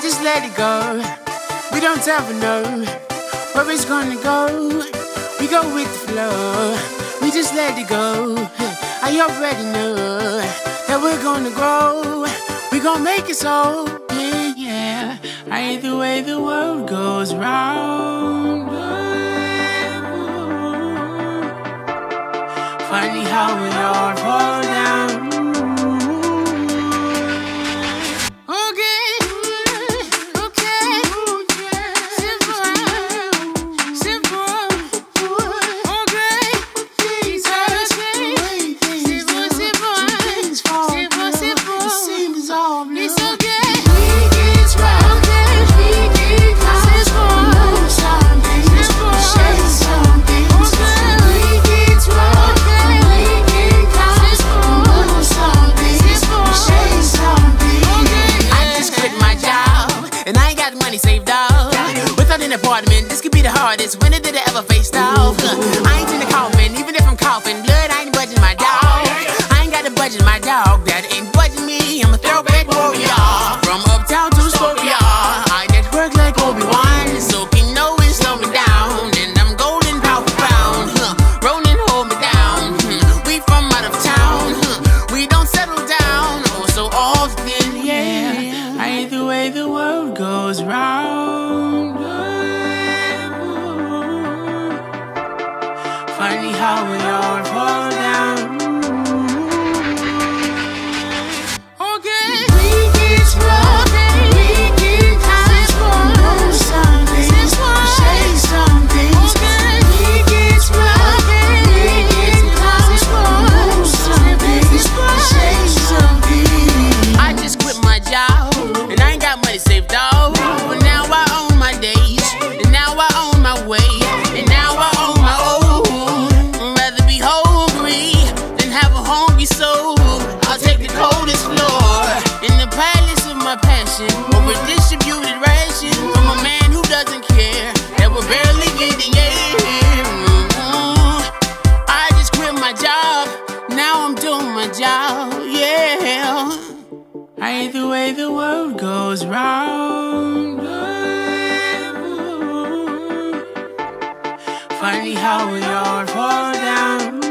just let it go. We don't ever know where it's gonna go. We go with the flow. We just let it go. I already know that we're gonna grow. We gonna make it so. Yeah, yeah. Either way the world goes round. Funny how we all fall down. Saved up. Without an apartment, this could be the hardest winter that I ever faced off. I ain't in the coffin, even if I'm coughing blood, I ain't Funny how we passion over distributed ration from a man who doesn't care that we're barely getting air. Mm. I just quit my job, now I'm doing my job, yeah. Either way the world goes round. Funny how we all fall down.